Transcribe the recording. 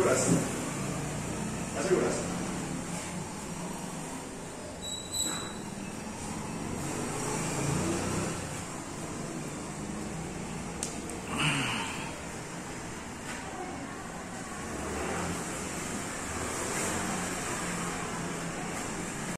aseguras? ¿Aseguras?